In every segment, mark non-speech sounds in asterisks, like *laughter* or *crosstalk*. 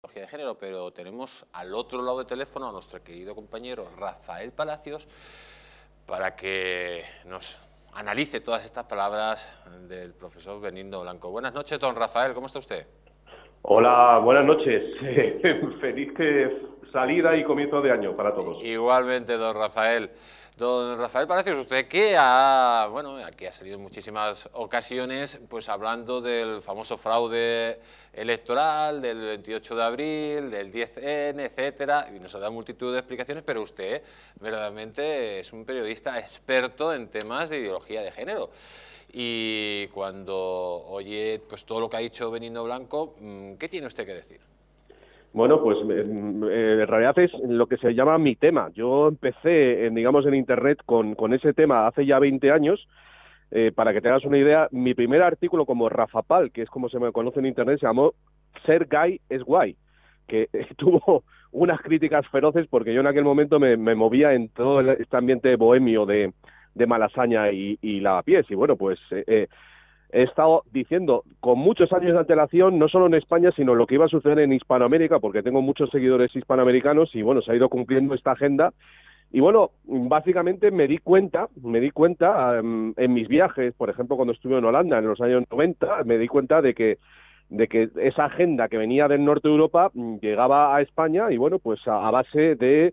de género, pero tenemos al otro lado del teléfono a nuestro querido compañero Rafael Palacios para que nos analice todas estas palabras del profesor Benigno Blanco. Buenas noches, don Rafael, ¿cómo está usted? Hola, buenas noches. *laughs* Feliz salida y comienzo de año para todos. Igualmente, don Rafael. Don Rafael Palacios, usted que ha, bueno, aquí ha salido en muchísimas ocasiones, pues hablando del famoso fraude electoral del 28 de abril, del 10N, etcétera, y nos ha dado multitud de explicaciones, pero usted verdaderamente es un periodista experto en temas de ideología de género. Y cuando oye pues todo lo que ha dicho Benigno Blanco, mm, ¿qué tiene usted que decir? Bueno, pues eh, en realidad es lo que se llama mi tema. Yo empecé, en, digamos, en Internet con, con ese tema hace ya 20 años. Eh, para que te hagas una idea, mi primer artículo como Rafa Pal, que es como se me conoce en Internet, se llamó Ser gay es guay, que *laughs* tuvo unas críticas feroces porque yo en aquel momento me, movía en todo este ambiente bohemio de, de Malasaña y, Lavapiés. Y bueno, pues eh, he estado diciendo con muchos años de antelación, no solo en España, sino lo que iba a suceder en Hispanoamérica, porque tengo muchos seguidores hispanoamericanos y bueno, se ha ido cumpliendo esta agenda. Y bueno, básicamente me di cuenta, me di cuenta em, en mis viajes, por ejemplo, cuando estuve en Holanda en los años 90, me di cuenta de que de que esa agenda que venía del norte de Europa mm, llegaba a España y bueno, pues a base de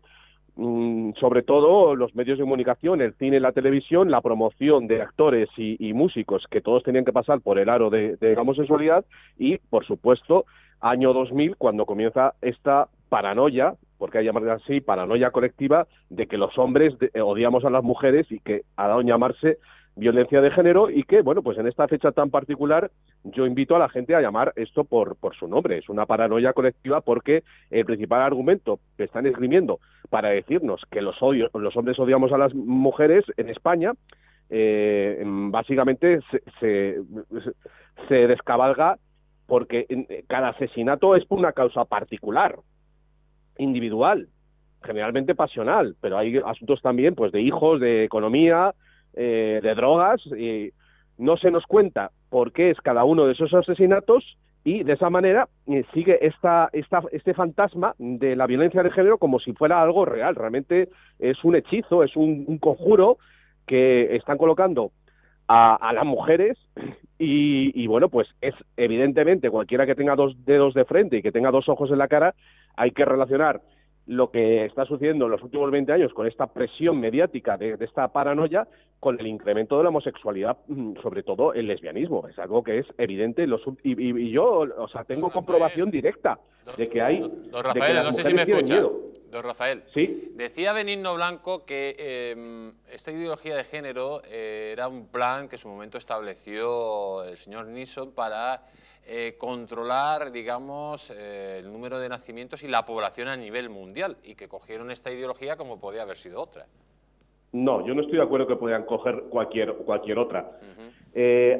Mm, sobre todo los medios de comunicación, el cine, la televisión, la promoción de actores y, músicos que todos tenían que pasar por el aro de, homosexualidad y, por supuesto, año 2000, cuando comienza esta paranoia, porque hay que llamarla así, paranoia colectiva, de que los hombres odiamos a las mujeres y que ha dado llamarse violencia de género y que, bueno, pues en esta fecha tan particular yo invito a la gente a llamar esto por, por su nombre. Es una paranoia colectiva porque el principal argumento que están esgrimiendo para decirnos que los, odios, los hombres odiamos a las mujeres en España, eh, básicamente se, se, se descabalga porque cada asesinato es por una causa particular, individual, generalmente pasional, pero hay asuntos también pues de hijos, de economía, eh, de drogas y no se nos cuenta por qué es cada uno de esos asesinatos y de esa manera eh, sigue esta, esta, este fantasma de la violencia de género como si fuera algo real. Realmente es un hechizo, es un, conjuro que están colocando a, a las mujeres y, y, bueno, pues es evidentemente cualquiera que tenga dos dedos de frente y que tenga dos ojos en la cara, hay que relacionar lo que está sucediendo en los últimos 20 años con esta presión mediática de, esta paranoia con el incremento de la homosexualidad, mm, sobre todo el lesbianismo. Es algo que es evidente los, y, yo, o sea, tengo comprobación directa de que hay... Don, Rafael, no sé si me escucha. Don Rafael, ¿Sí? decía Benigno Blanco que em, esta ideología de género eh, era un plan que en su momento estableció el señor Nixon para eh, controlar, digamos, eh, el número de nacimientos y la población a nivel mundial y que cogieron esta ideología como podía haber sido otra. No, yo no estoy de acuerdo que puedan coger cualquier, cualquier otra.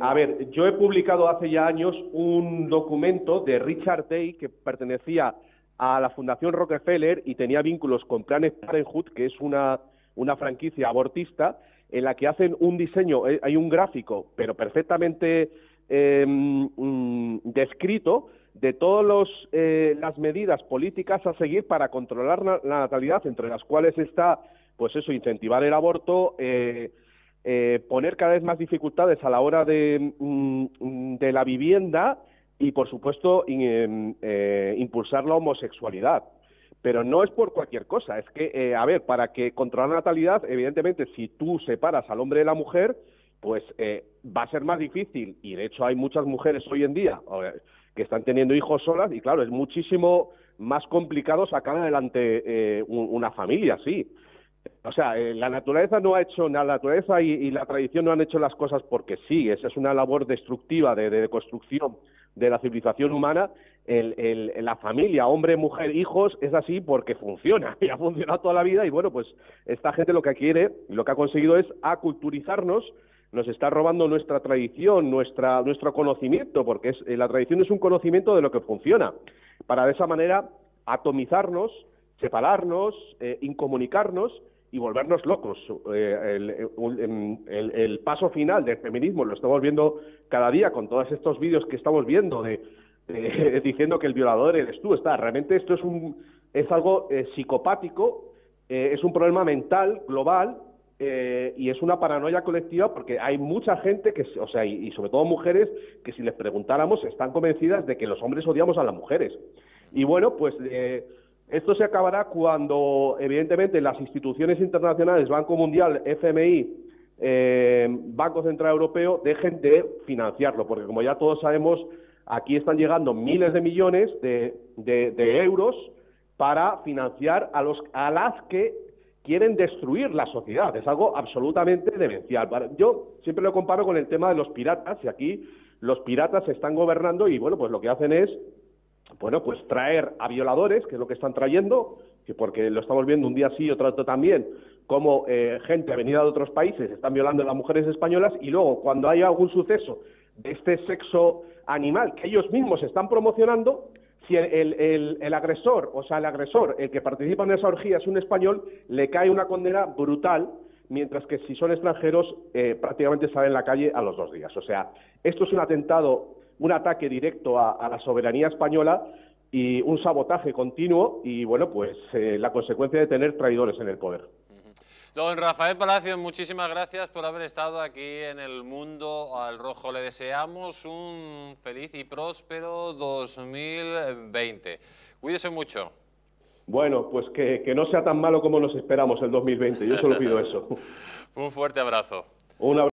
A ver, yo he publicado hace ya años un documento de Richard Day que pertenecía a la Fundación Rockefeller y tenía vínculos con Planet Parenthood, que es una, una franquicia abortista, en la que hacen un diseño, hay un gráfico, pero perfectamente mm, descrito de todas eh, las medidas políticas a seguir para controlar la, natalidad, entre las cuales está, pues eso, incentivar el aborto, eh, eh, poner cada vez más dificultades a la hora de, mm, de la vivienda y, por supuesto, em, impulsar la homosexualidad. Pero no es por cualquier cosa, es que, a ver, para que controlar la natalidad, evidentemente, si tú separas al hombre de la mujer, pues eh, va a ser más difícil y de hecho hay muchas mujeres hoy en día que están teniendo hijos solas y claro, es muchísimo más complicado sacar adelante eh, una familia, sí. O sea, eh, la naturaleza no ha hecho, la naturaleza y, la tradición no han hecho las cosas porque sí, esa es una labor destructiva de, de construcción de la civilización humana. El, la familia, hombre, mujer, hijos, es así porque funciona *laughs* y ha funcionado toda la vida y bueno, pues esta gente lo que quiere, lo que ha conseguido es aculturizarnos nos está robando nuestra tradición, nuestra, nuestro conocimiento, porque es, eh, la tradición es un conocimiento de lo que funciona, para de esa manera atomizarnos, separarnos, eh, incomunicarnos y volvernos locos. Eh, el, paso final del feminismo lo estamos viendo cada día con todos estos vídeos que estamos viendo de, eh, *laughs* diciendo que el violador eres tú. Está, realmente esto es, un, es algo eh, psicopático, eh, es un problema mental global y es una paranoia colectiva porque hay mucha gente que, o sea, y, sobre todo mujeres que si les preguntáramos están convencidas de que los hombres odiamos a las mujeres. Y bueno, pues esto se acabará cuando, evidentemente, las instituciones internacionales, Banco Mundial, FMI, Banco Central Europeo, dejen de financiarlo, porque como ya todos sabemos, Aquí están llegando miles de millones de, euros para financiar a, los, a las que quieren destruir la sociedad. Es algo absolutamente demencial. Yo siempre lo comparo con el tema de los piratas, y aquí los piratas están gobernando y, bueno, pues lo que hacen es, bueno, pues traer a violadores, que es lo que están trayendo, que porque lo estamos viendo un día sí y otro también, como eh, gente venida de otros países están violando a las mujeres españolas y luego cuando hay algún suceso de este sexo animal que ellos mismos están promocionando, si el, agresor, o sea, el agresor, el que participa en esa orgía es un español, le cae una condena brutal, mientras que si son extranjeros eh, prácticamente salen en la calle a los dos días. O sea, esto es un atentado, un ataque directo a, la soberanía española y un sabotaje continuo y, bueno, pues eh, la consecuencia de tener traidores en el poder. Don Rafael Palacios, muchísimas gracias por haber estado aquí en el Mundo al Rojo. Le deseamos un feliz y próspero 2020. Cuídese mucho. Bueno, pues que, no sea tan malo como nos esperamos el 2020. Yo solo pido eso. *laughs* un fuerte abrazo. Un abrazo.